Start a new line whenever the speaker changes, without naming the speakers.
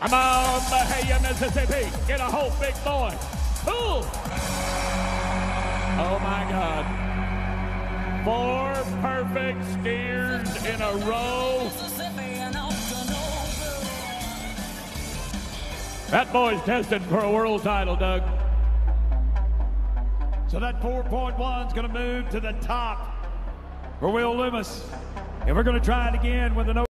I'm on Byhalia, Mississippi. Get a hold, big boy. Cool. Oh my God. Four perfect steers in a row. That boy's tested for a world title, Doug.
So that 4.1 is going to move to the top for Will Lummus. And we're going to try it again with an no.